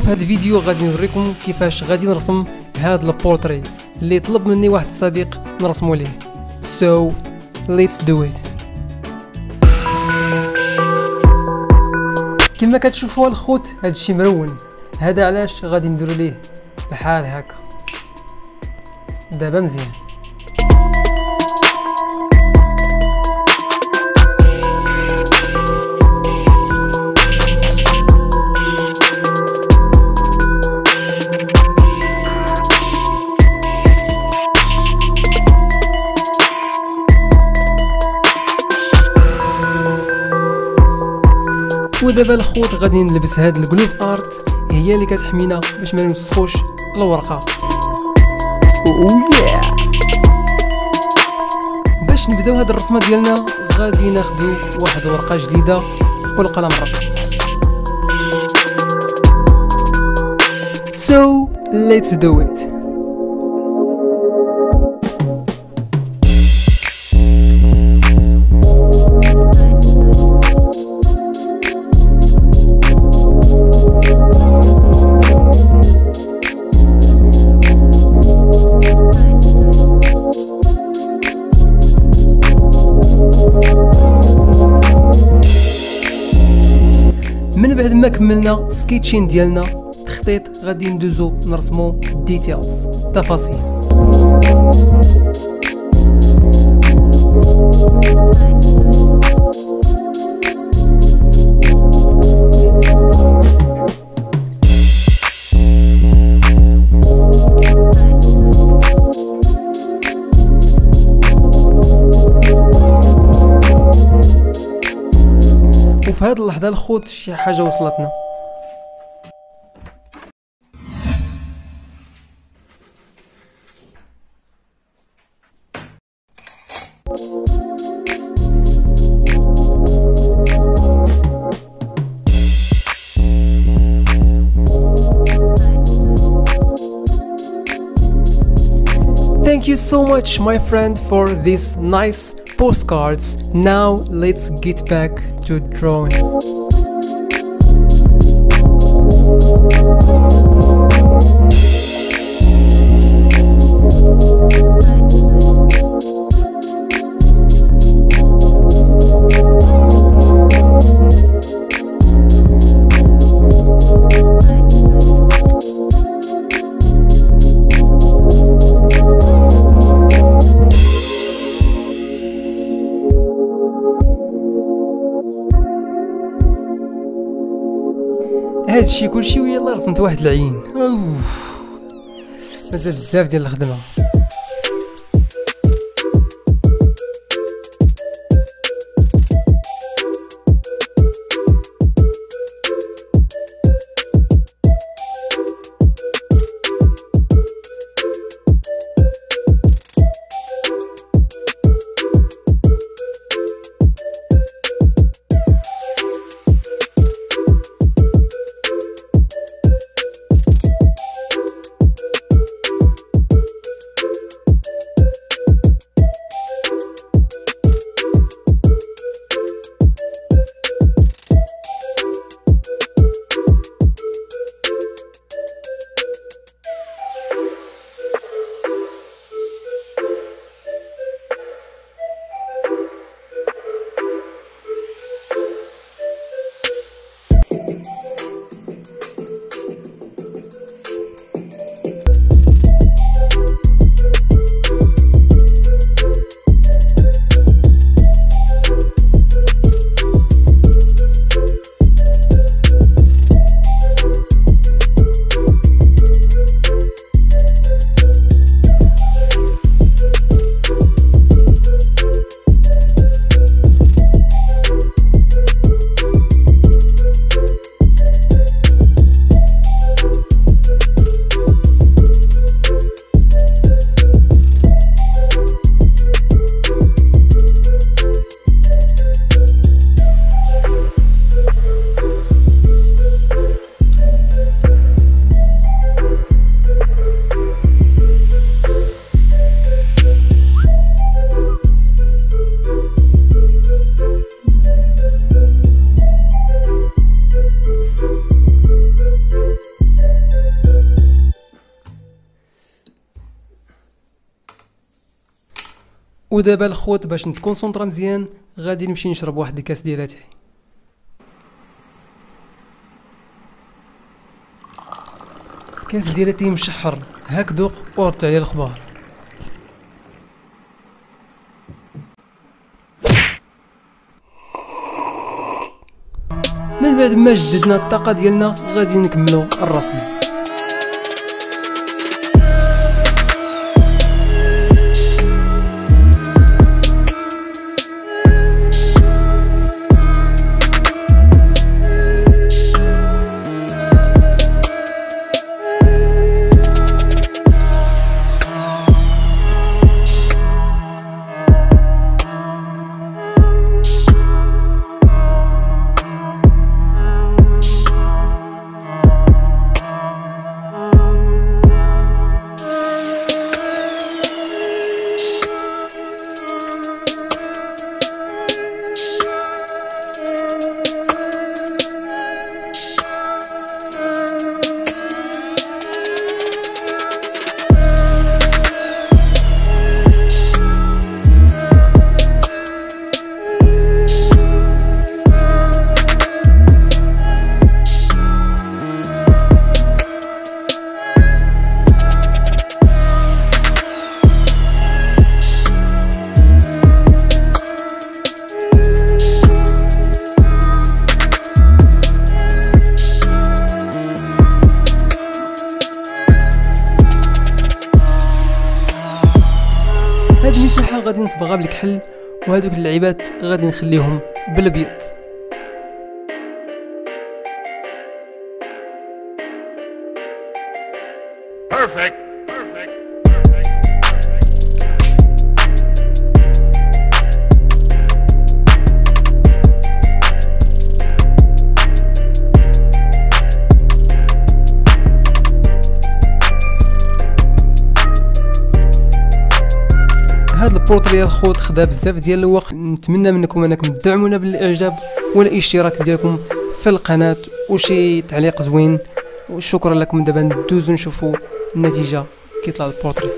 في هذا الفيديو غادي نوريكم كيفاش غادي نرسم هذا البورتري اللي طلب مني واحد الصديق نرسمو ليه. So let's do it. كما كتشوفوا الخوت هادشي مرون. هذا علاش غادي نديرو ليه بحال هكا. دابا مزيان. ودابا الخوت غادي نلبس هاد الجلوف آرت. هي اللي كتحمينا باش ما نمسخوش الورقة. باش نبداو هاد الرسمة ديالنا غادي ناخدو واحد ورقة جديدة والقلم الرصاص So let's do it. كملنا sketching ديالنا. تخطيط غادي ندوزو نرسمو details تفاصيل. وفي هذه اللحظة الخوت شي حاجة وصلتنا. Thank you so much, my friend, for these nice postcards. Now let's get back to drawing. هادشي كلشي ويلا رسمت واحد العين. أوه. مازال بزاف ديال الخدمة. ودابا الخوت باش نت concentrer مزيان غادي نمشي نشرب واحد الكاس ديال اتاي كاس ديال اتاي مشحر هاك دوق ورد عليه الخبار. من بعد ما جددنا الطاقة ديالنا غادي نكملو الرسم. هاد المساحة غادي نصبغها بالكحل وهادوك اللعيبات غادي نخليهم بالابيض هاد البورتري الخوت خدا بزاف ديال الوقت. نتمنى منكم انكم تدعمونا بالإعجاب والاشتراك ديالكم في القناة وشي تعليق زوين. وشكرا لكم دابا. ندوزو نشوفوا النتيجه كيطلع البورتري